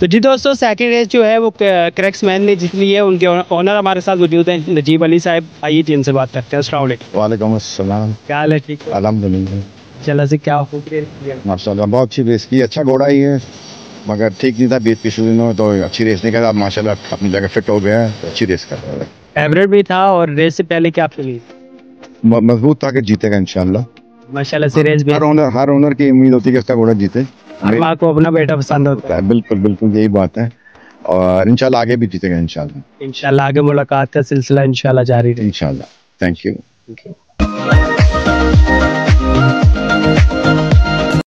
तो जी दोस्तों second race जो है वो क्रैक्स मैन ने जीत ली है। उनके ऑनर हमारे साथ मौजूद हैं नजीब अली साहब। आइए जी इनसे बात करते हैं। अस्सलाम वालेकुम। अस्सलाम। क्या हाल है? ठीक अल्हम्दुलिल्लाह। चला से क्या माशाल्लाह बहुत अच्छी रेस की। अच्छा घोड़ा ही है मगर ठीक नहीं था बीच पिछले दिनों तो अच्छी रेस नहीं कर माशाल्लाह अपनी जगह फिट हो गया है तो अच्छी रेस कर रहा है। एवरेज भी था और रेस से पहले क्या आपकी मज़बूत था कि जीतेगा इंशाल्लाह। माशाल्लाह से भी हर ओनर हर ओनर की उम्मीद होती है कि उसका घोड़ा जीते। माँ को अपना बेटा पसंद होता है। बिल्कुल बिल्कुल यही बात है। और इंशाल्लाह आगे भी जीतेगा इंशाल्लाह। इंशाल्लाह आगे मुलाकात का सिलसिला इंशाल्लाह जारी रहेगा इंशाल्लाह। Thank you.